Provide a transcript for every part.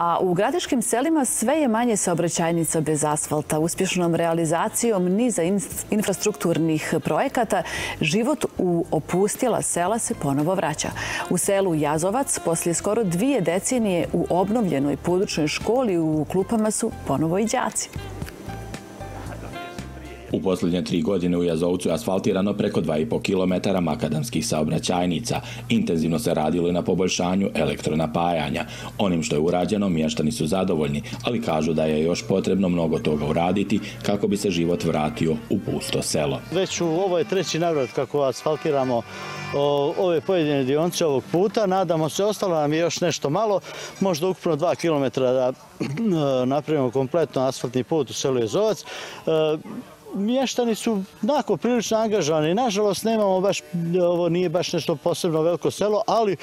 A u gradiškim selima sve je manje saobraćajnica bez asfalta. Uspješnom realizacijom niza infrastrukturnih projekata život u opustjela sela se ponovo vraća. U selu Jazovac poslije skoro dvije decenije u obnovljenoj područnoj školi u klupama su ponovo i džaci. U posljednje tri godine u Jazovcu je asfaltirano preko 2,5 km makadamskih saobraćajnica. Intenzivno se radilo na poboljšanju elektronapajanja. Onim što je urađeno, mještani su zadovoljni, ali kažu da je još potrebno mnogo toga uraditi kako bi se život vratio u pusto selo. Već u ovo je treći navrat kako asfaltiramo ove pojedine dionce ovog puta. Nadamo se, ostalo nam je još nešto malo, možda ukupno 2 km da e, napravimo kompletno asfaltni put u selu Jezovac e, mještani su nako prilično angažovani. Nažalost, nemamo baš, ovo nije baš nešto posebno veliko selo, ali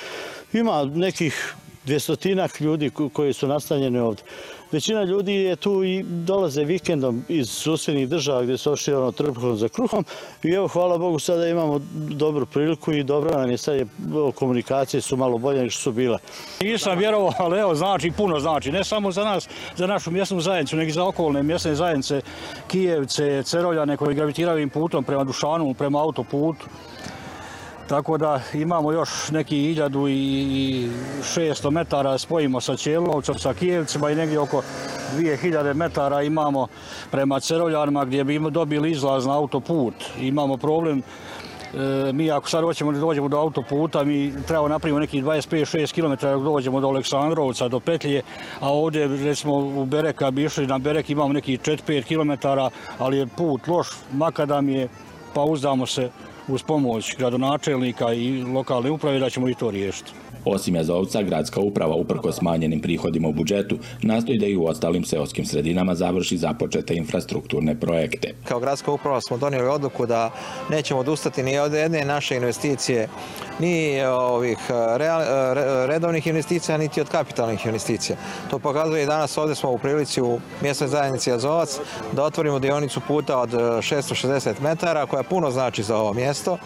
ima nekih dvjestotinak ljudi koji su nastanjeni ovdje. Većina ljudi je tu i dolaze vikendom iz susjednih država gdje su ošli ono trbuhom za kruhom i evo hvala Bogu sada imamo dobru priliku i dobro nam je sad je komunikacije su malo bolje nego što su bile. Nisam vjerovao, ali evo znači puno znači, ne samo za nas, za našu mjesnu zajednicu, nego i za okolne mjesne zajednice Kijevce, Cerovljane koji gravitiraju im putom prema Dušanu, prema autoputu. Tako da imamo još neki 1600 metara spojimo sa Čelovcom, sa Kijevcima i negdje oko 2000 metara imamo prema Cerovljanima gdje bi dobili izlaz na autoput. Imamo problem, e, mi ako sad hoćemo da dođemo do autoputa, mi trebamo napraviti nekih 25-6 km dok dođemo do Aleksandrovca, do Petlje, a ovdje recimo u Bereka bi išli na Berek, imamo nekih 4-5 km, ali je put loš, makadam je, pa uzdamo se uz pomoć gradonačelnika i lokalne uprave da ćemo i to riješiti. Osim Jazovca, gradska uprava uprko smanjenim prihodima u budžetu nastoji da i u ostalim seoskim sredinama završi započete infrastrukturne projekte. Kao gradska uprava smo donijeli odluku da nećemo odustati ni od jedne naše investicije, ni e, ovih e, e, redovnih investicija, niti od kapitalnih investicija. To pokazuje i danas ovdje smo u prilici u mjesnoj zajednici Jazovac da otvorimo dionicu puta od 660 metara koja puno znači za ovo mjesto.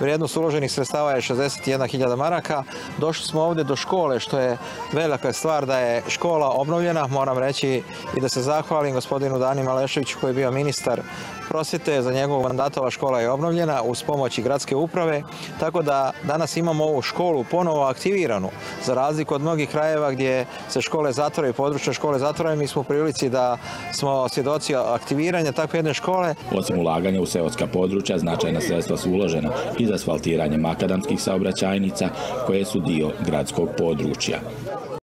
Vrijednost uloženih sredstava je 61.000 maraka. Došli smo ovdje do škole, što je velika stvar da je škola obnovljena. Moram reći i da se zahvalim gospodinu Dani Maleševiću koji je bio ministar prosvjete. Za njegovog mandatova škola je obnovljena uz pomoć i gradske uprave. Tako da danas imamo ovu školu ponovo aktiviranu. Za razliku od mnogih krajeva gdje se škole zatvoraju, područne škole zatvoraju, mi smo u prilici da smo svjedoci aktiviranja takve jedne škole. Osim ulaganja u seotska područja, značajna sredstva su uložena i za asfaltiranje makadamskih saobraćajnica koje su dio gradskog područja.